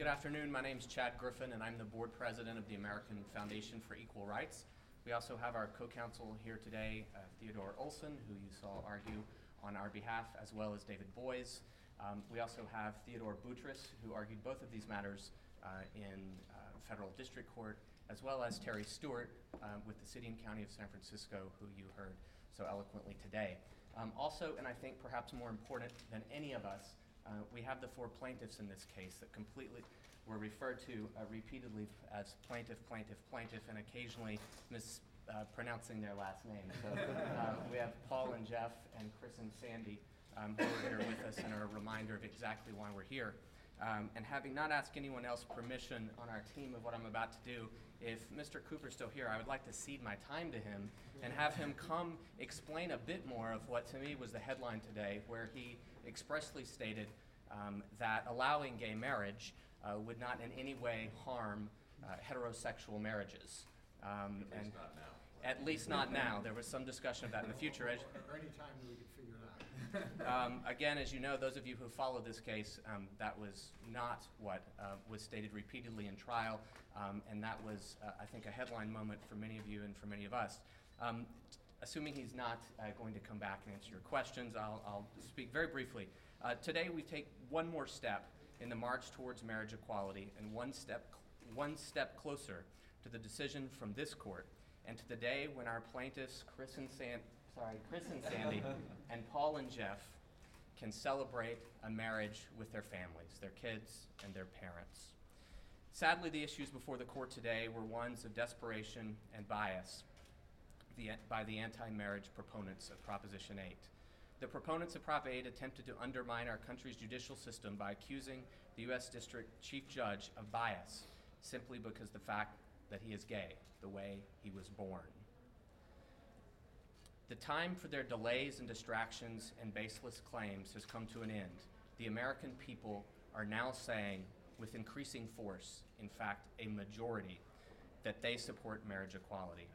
Good afternoon. My name is Chad Griffin, and I'm the board president of the American Foundation for Equal Rights. We also have our co-counsel here today, uh, Theodore Olson, who you saw argue on our behalf, as well as David Boies. Um, we also have Theodore Boutrous, who argued both of these matters uh, in uh, federal district court, as well as Terry Stewart uh, with the city and county of San Francisco, who you heard so eloquently today. Um, also, and I think perhaps more important than any of us, uh, we have the four plaintiffs in this case that completely were referred to uh, repeatedly as plaintiff, plaintiff, plaintiff, and occasionally mispronouncing their last name. So uh, we have Paul and Jeff and Chris and Sandy um, who are here with us and are a reminder of exactly why we're here. Um, and having not asked anyone else permission on our team of what I'm about to do, if Mr. Cooper's still here, I would like to cede my time to him and have him come explain a bit more of what to me was the headline today, where he expressly stated um, that allowing gay marriage uh, would not in any way harm uh, heterosexual marriages. Um, At least not now. At least not now. There was some discussion of that in the future. As, Or any time that we could figure it out. um, again, as you know, those of you who followed this case, um, that was not what uh, was stated repeatedly in trial, um, and that was, uh, I think, a headline moment for many of you and for many of us. Um, assuming he's not uh, going to come back and answer your questions, I'll, I'll speak very briefly. Uh, today, we take one more step in the march towards marriage equality, and one step, one step closer to the decision from this court, and to the day when our plaintiffs, Chris and San sorry, Chris and Sandy, and Paul and Jeff can celebrate a marriage with their families, their kids, and their parents. Sadly, the issues before the court today were ones of desperation and bias the, by the anti marriage proponents of Proposition 8. The proponents of Prop 8 attempted to undermine our country's judicial system by accusing the U.S. District Chief Judge of bias simply because the fact that he is gay, the way he was born. The time for their delays and distractions and baseless claims has come to an end. The American people are now saying, with increasing force, in fact, a majority, that they support marriage equality.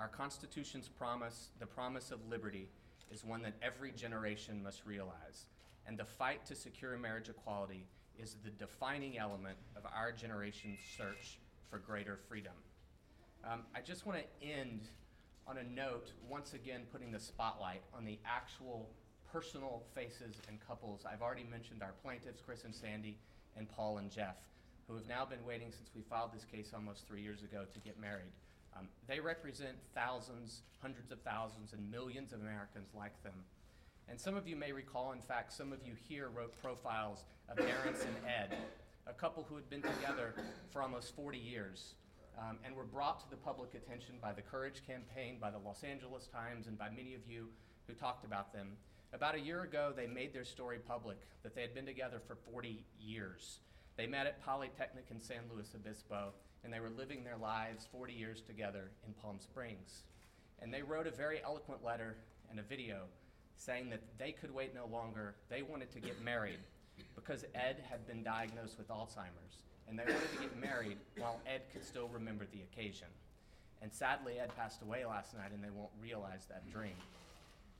Our Constitution's promise, the promise of liberty, is one that every generation must realize. And the fight to secure marriage equality is the defining element of our generation's search for greater freedom. Um, I just want to end on a note, once again putting the spotlight on the actual personal faces and couples. I've already mentioned our plaintiffs, Chris and Sandy, and Paul and Jeff, who have now been waiting since we filed this case almost three years ago to get married. Um, they represent thousands, hundreds of thousands, and millions of Americans like them. And some of you may recall, in fact, some of you here wrote profiles of Darren and Ed, a couple who had been together for almost 40 years um, and were brought to the public attention by the Courage Campaign, by the Los Angeles Times, and by many of you who talked about them. About a year ago, they made their story public that they had been together for 40 years. They met at Polytechnic in San Luis Obispo, and they were living their lives 40 years together in Palm Springs. And they wrote a very eloquent letter and a video saying that they could wait no longer. They wanted to get married because Ed had been diagnosed with Alzheimer's and they wanted to get married while Ed could still remember the occasion. And sadly, Ed passed away last night, and they won't realize that dream.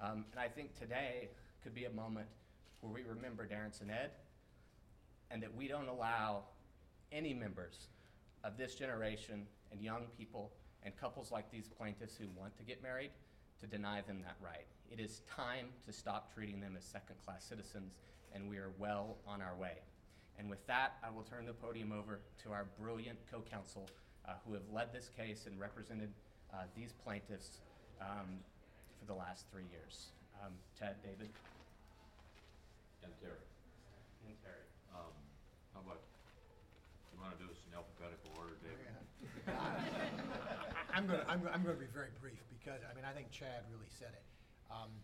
Um, and I think today could be a moment where we remember Darren and Ed, and that we don't allow any members of this generation and young people and couples like these plaintiffs who want to get married to deny them that right. It is time to stop treating them as second class citizens, and we are well on our way. And with that, I will turn the podium over to our brilliant co counsel uh, who have led this case and represented uh, these plaintiffs um, for the last three years. Um, Ted, David, And Terry. and Terry. How about, you want to do this in alphabetical order, David? I'm going to, I'm, I'm to be very brief because, I mean, I think Chad really said it. Um,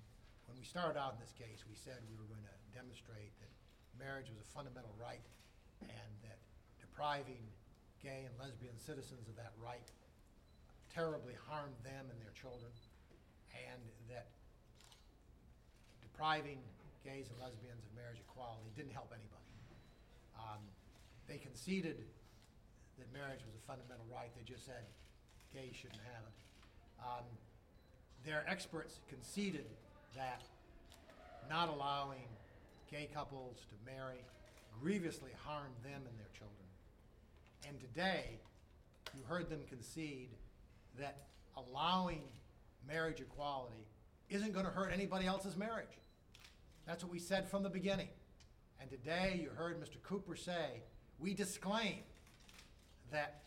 When we started out in this case, we said we were going to demonstrate that marriage was a fundamental right and that depriving gay and lesbian citizens of that right terribly harmed them and their children, and that depriving gays and lesbians of marriage equality didn't help anybody. Um, They conceded that marriage was a fundamental right, they just said gays shouldn't have it. Um, Their experts conceded that not allowing gay couples to marry grievously harmed them and their children. And today, you heard them concede that allowing marriage equality isn't gonna hurt anybody else's marriage. That's what we said from the beginning. And today, you heard Mr. Cooper say, we disclaim that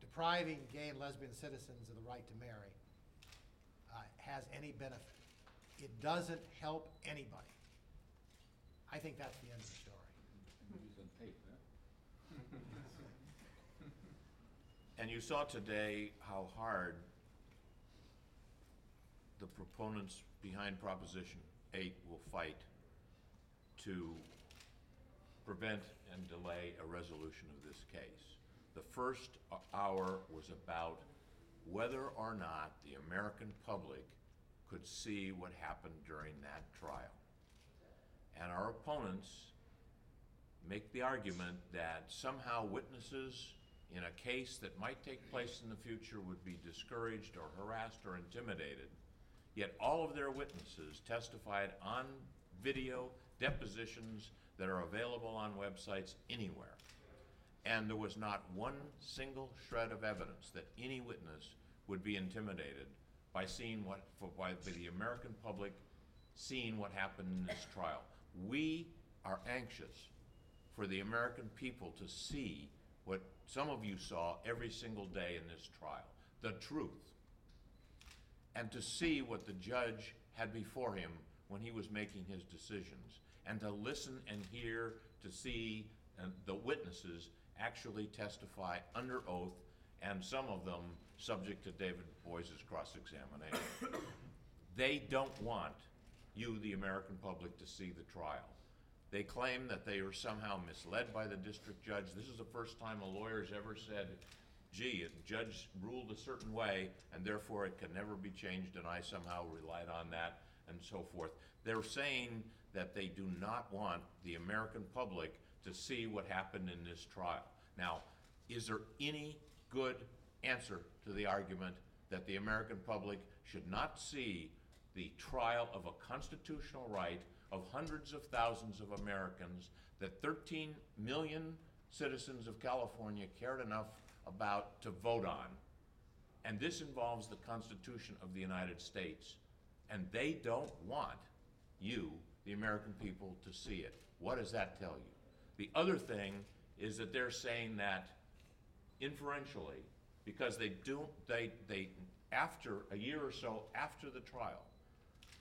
depriving gay and lesbian citizens of the right to marry uh, has any benefit. It doesn't help anybody. I think that's the end of the story. And you saw today how hard the proponents behind Proposition 8 will fight to prevent and delay a resolution of this case. The first hour was about whether or not the American public could see what happened during that trial. And our opponents make the argument that somehow witnesses in a case that might take place in the future would be discouraged or harassed or intimidated. Yet all of their witnesses testified on video depositions that are available on websites anywhere. And there was not one single shred of evidence that any witness would be intimidated by seeing what, for, by the American public seeing what happened in this trial. We are anxious for the American people to see what some of you saw every single day in this trial, the truth. And to see what the judge had before him when he was making his decisions, and to listen and hear, to see uh, the witnesses actually testify under oath, and some of them subject to David Boies's cross-examination. They don't want you, the American public, to see the trial. They claim that they were somehow misled by the district judge. This is the first time a lawyer's ever said, gee, a judge ruled a certain way, and therefore it can never be changed, and I somehow relied on that, and so forth. They're saying that they do not want the American public to see what happened in this trial. Now, is there any good answer to the argument that the American public should not see the trial of a constitutional right of hundreds of thousands of Americans that 13 million citizens of California cared enough about to vote on. And this involves the Constitution of the United States. And they don't want you, the American people, to see it. What does that tell you? The other thing is that they're saying that inferentially, because they don't—they—they after, a year or so after the trial,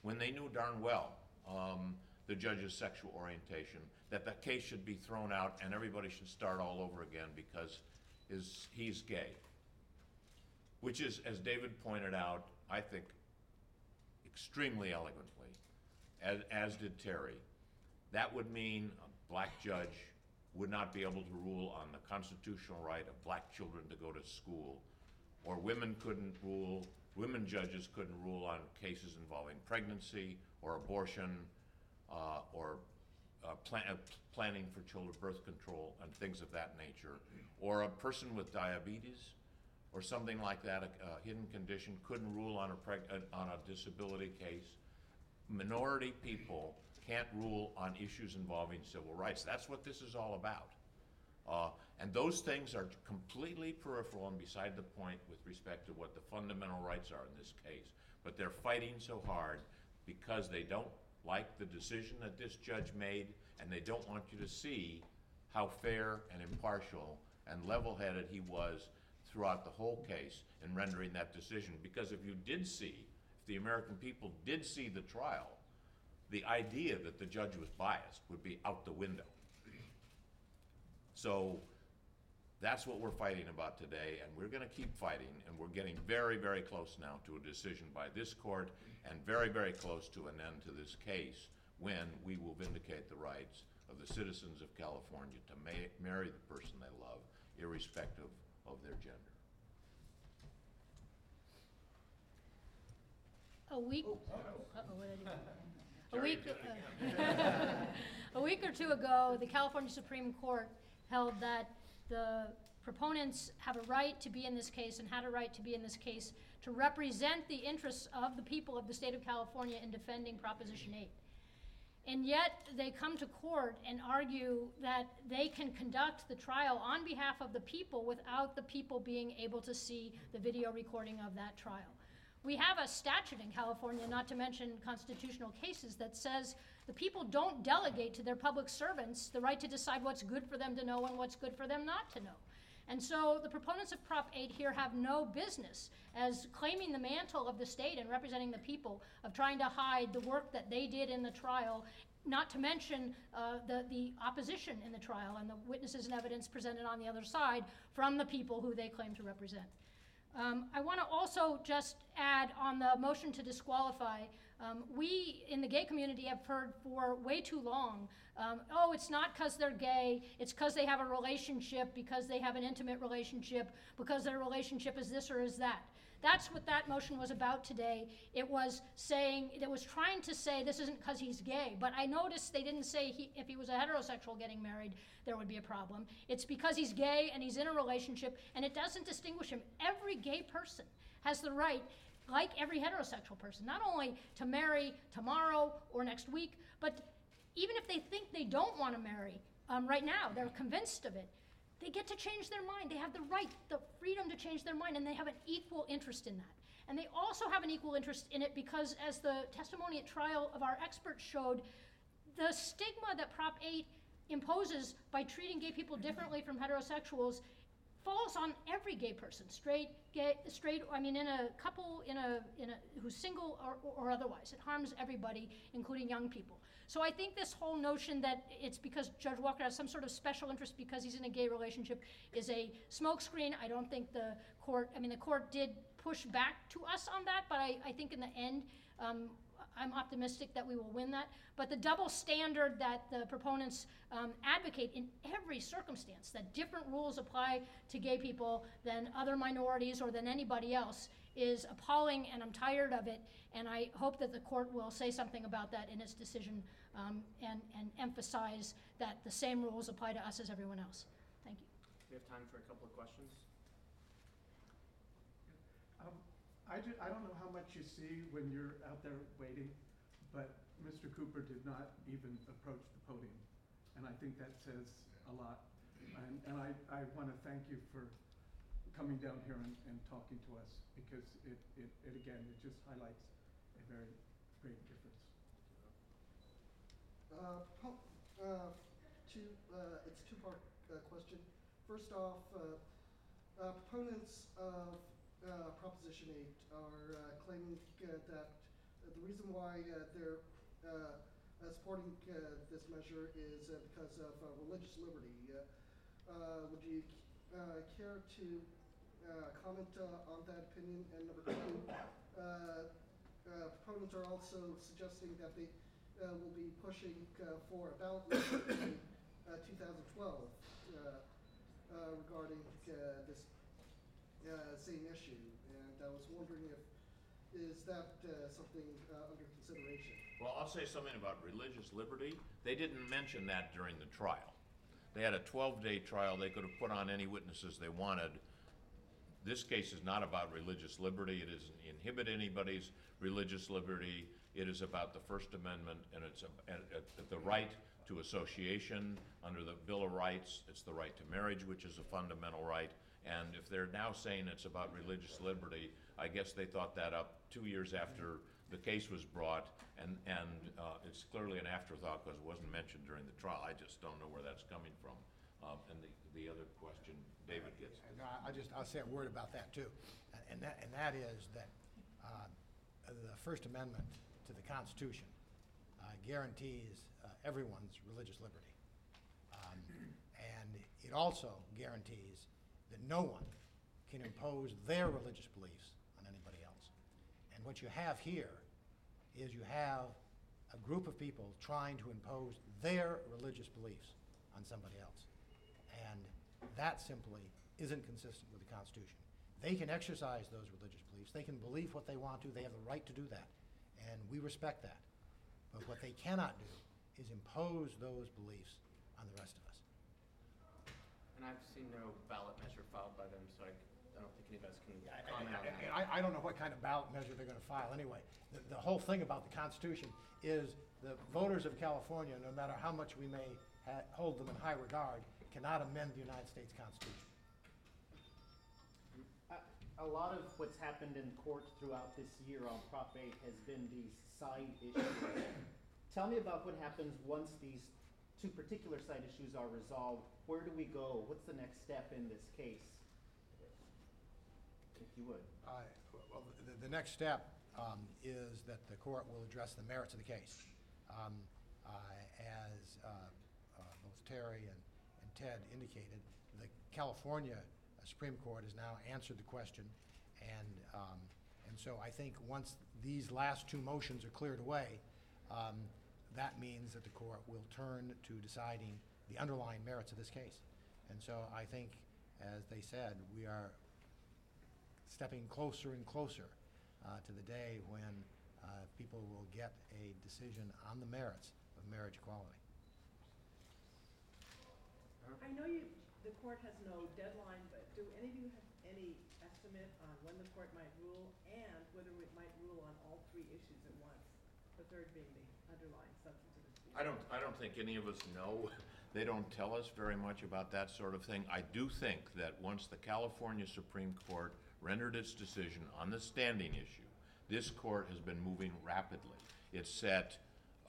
when they knew darn well um, the judge's sexual orientation, that that case should be thrown out and everybody should start all over again because is, he's gay. Which is, as David pointed out, I think, extremely eloquently, as, as did Terry. That would mean a black judge would not be able to rule on the constitutional right of black children to go to school, or women couldn't rule, women judges couldn't rule on cases involving pregnancy or abortion, uh, or uh, plan, uh, planning for children birth control and things of that nature, or a person with diabetes or something like that, a, a hidden condition, couldn't rule on a preg- uh, on a disability case. Minority people can't rule on issues involving civil rights. That's what this is all about. Uh, and those things are completely peripheral and beside the point with respect to what the fundamental rights are in this case. But they're fighting so hard because they don't like the decision that this judge made, and they don't want you to see how fair and impartial and level-headed he was throughout the whole case in rendering that decision. Because if you did see, the American people did see the trial, the idea that the judge was biased would be out the window. So that's what we're fighting about today, and we're gonna keep fighting, and we're getting very, very close now to a decision by this court, and very, very close to an end to this case, when we will vindicate the rights of the citizens of California to ma- marry the person they love, irrespective of their gender. A week, uh-oh, what did I do? A week, uh, a week or two ago, the California Supreme Court held that the proponents have a right to be in this case and had a right to be in this case to represent the interests of the people of the state of California in defending Proposition 8. And yet, they come to court and argue that they can conduct the trial on behalf of the people without the people being able to see the video recording of that trial. We have a statute in California, not to mention constitutional cases, that says the people don't delegate to their public servants the right to decide what's good for them to know and what's good for them not to know. And so the proponents of Prop 8 here have no business as claiming the mantle of the state and representing the people of trying to hide the work that they did in the trial, not to mention uh, the, the opposition in the trial and the witnesses and evidence presented on the other side from the people who they claim to represent. Um, I want to also just add on the motion to disqualify, um, we in the gay community have heard for way too long, um, oh, it's not because they're gay, it's because they have a relationship, because they have an intimate relationship, because their relationship is this or is that. That's what that motion was about today. It was saying, it was trying to say this isn't because he's gay, but I noticed they didn't say he, if he was a heterosexual getting married, there would be a problem. It's because he's gay and he's in a relationship, and it doesn't distinguish him. Every gay person has the right, like every heterosexual person, not only to marry tomorrow or next week, but even if they think they don't want to marry um, right now, they're convinced of it, they get to change their mind. They have the right, the freedom to change their mind, and they have an equal interest in that. And they also have an equal interest in it because, as the testimony at trial of our experts showed, the stigma that Prop 8 imposes by treating gay people differently from heterosexuals falls on every gay person, straight, gay, straight. I mean, in a couple, in a in a who's single or, or otherwise. It harms everybody, including young people. So I think this whole notion that it's because Judge Walker has some sort of special interest because he's in a gay relationship is a smokescreen. I don't think the court. I mean, the court did push back to us on that, but I, I think in the end. Um, I'm optimistic that we will win that. But the double standard that the proponents um, advocate in every circumstance, that different rules apply to gay people than other minorities or than anybody else, is appalling, and I'm tired of it. And I hope that the court will say something about that in its decision um, and, and emphasize that the same rules apply to us as everyone else. Thank you. We have time for a couple of questions. Um, I ju- I don't know how much you see when you're out there waiting, but Mr. Cooper did not even approach the podium. And I think that says a lot. And, and I, I want to thank you for coming down here and, and talking to us because it, it, it again, it just highlights a very great difference. Uh, uh, two, uh, it's two-part uh, question. First off, uh, uh, proponents of uh, Proposition 8 are uh, claiming that uh, the reason why uh, they're uh, supporting this measure is because of religious liberty. Would you care to comment on that opinion? And number two, proponents are also suggesting that they will be pushing for a ballot measure in uh, 2012 uh, uh, regarding this uh, same issue. And I was wondering if, is that uh, something uh, under consideration? Well, I'll say something about religious liberty. They didn't mention that during the trial. They had a 12-day trial. They could have put on any witnesses they wanted. This case is not about religious liberty. It doesn't inhibit anybody's religious liberty. It is about the First Amendment, and it's a, and, uh, the right to association under the Bill of Rights. It's the right to marriage, which is a fundamental right. And if they're now saying it's about religious liberty, I guess they thought that up two years after the case was brought, and, and uh, it's clearly an afterthought because it wasn't mentioned during the trial. I just don't know where that's coming from. Um, and the, the other question, David gets. I, I just, I'll say a word about that too. And- And that, and that is that, uh, the First Amendment to the Constitution uh, guarantees uh, everyone's religious liberty. Um, And it also guarantees that no one can impose their religious beliefs on anybody else. And what you have here is you have a group of people trying to impose their religious beliefs on somebody else. And that simply isn't consistent with the Constitution. They can exercise those religious beliefs, they can believe what they want to, they have the right to do that, and we respect that. But what they cannot do is impose those beliefs on the rest of us. And I've seen no ballot measure filed by them, so I I don't think any of us can I- comment on I- that. I, I don't know what kind of ballot measure they're gonna file anyway. The, the whole thing about the Constitution is the voters of California, no matter how much we may ha- hold them in high regard, cannot amend the United States Constitution. A a lot of what's happened in court throughout this year on Prop 8 has been these side issues. Tell me about what happens once these two particular side issues are resolved. Where do we go? What's the next step in this case? If you would. Uh, Well, the, the next step um, is that the court will address the merits of the case. Um, uh, As uh, uh, both Terry and and Ted indicated, the California Supreme Court has now answered the question, and, um, and so I think once these last two motions are cleared away, um, that means that the court will turn to deciding the underlying merits of this case. And so I think, as they said, we are stepping closer and closer uh, to the day when uh, people will get a decision on the merits of marriage equality. I know you, the court has no deadline, but do any of you have any estimate on when the court might rule and whether it might rule on all three issues at once? The third being the underlying. I don't, I don't think any of us know. They don't tell us very much about that sort of thing. I do think that once the California Supreme Court rendered its decision on the standing issue, this court has been moving rapidly. It set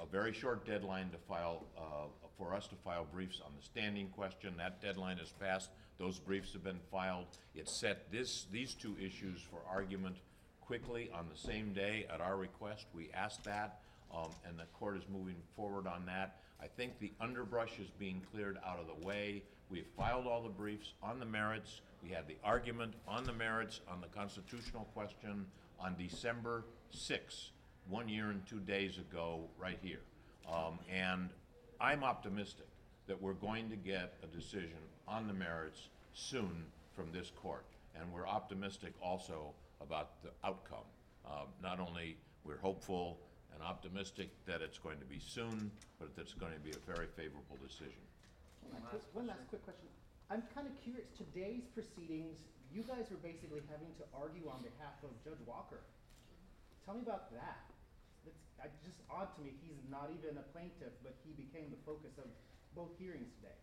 a very short deadline to file, uh, for us to file briefs on the standing question. That deadline has passed. Those briefs have been filed. It set this, these two issues for argument quickly on the same day at our request. We asked that, um, and the court is moving forward on that. I think the underbrush is being cleared out of the way. We have filed all the briefs on the merits. We had the argument on the merits on the constitutional question on December sixth, one year and two days ago, right here. Um, and I'm optimistic that we're going to get a decision on the merits soon from this court. And we're optimistic also about the outcome. Uh, Not only we're hopeful and optimistic that it's going to be soon, but that it's going to be a very favorable decision. One last quick- One last quick question. I'm kind of curious, today's proceedings, you guys were basically having to argue on behalf of Judge Walker. Tell me about that. It's uh, just odd to me, he's not even a plaintiff, but he became the focus of both hearings today.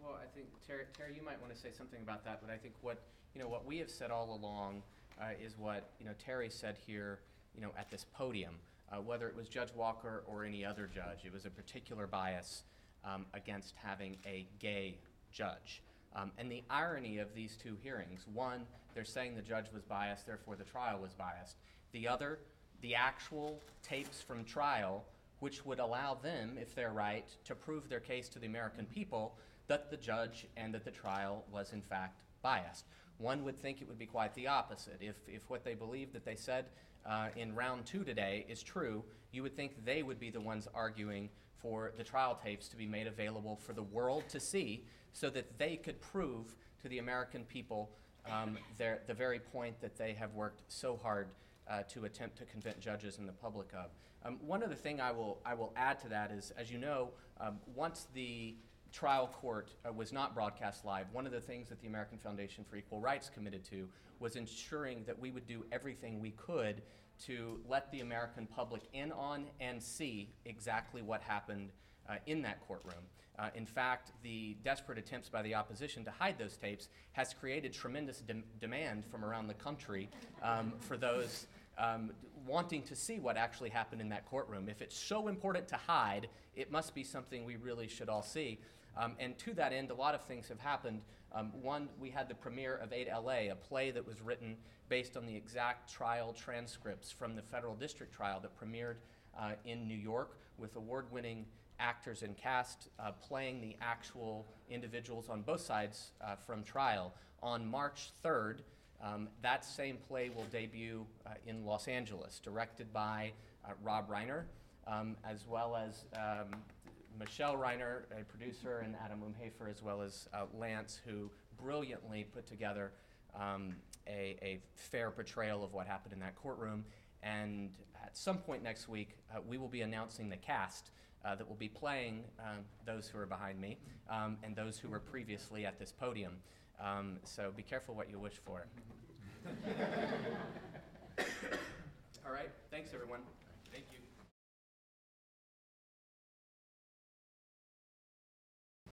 Well, I think, Terry, Terry, you might want to say something about that, but I think what, you know, what we have said all along uh, is what, you know, Terry said here, you know, at this podium. Uh, Whether it was Judge Walker or any other judge, it was a particular bias um, against having a gay judge. Um, And the irony of these two hearings, one, they're saying the judge was biased, therefore the trial was biased. The other, the actual tapes from trial, which would allow them, if they're right, to prove their case to the American people that the judge and that the trial was in fact biased. One would think it would be quite the opposite. If, if what they believe that they said uh, in round two today is true, you would think they would be the ones arguing for the trial tapes to be made available for the world to see so that they could prove to the American people um, their, the very point that they have worked so hard uh, to attempt to convince judges and the public of. Um, one other thing I will, I will add to that is, as you know, um, once the trial court uh, was not broadcast live, one of the things that the American Foundation for Equal Rights committed to was ensuring that we would do everything we could to let the American public in on and see exactly what happened uh, in that courtroom. Uh, in fact, the desperate attempts by the opposition to hide those tapes has created tremendous dem- demand from around the country um, for those um, wanting to see what actually happened in that courtroom. If it's so important to hide, it must be something we really should all see. Um, and to that end, a lot of things have happened. Um, one, we had the premiere of 8LA, a play that was written based on the exact trial transcripts from the federal district trial that premiered uh, in New York with award winning actors and cast uh, playing the actual individuals on both sides uh, from trial. On March 3rd, um, that same play will debut uh, in Los Angeles, directed by uh, Rob Reiner, um, as well as um, Michele Reiner, a producer, and Adam Umhoefer, as well as uh, Lance, who brilliantly put together um, a, a fair portrayal of what happened in that courtroom. And at some point next week, uh, we will be announcing the cast uh, that will be playing um, those who are behind me um, and those who were previously at this podium. Um, so be careful what you wish for. All right, thanks everyone.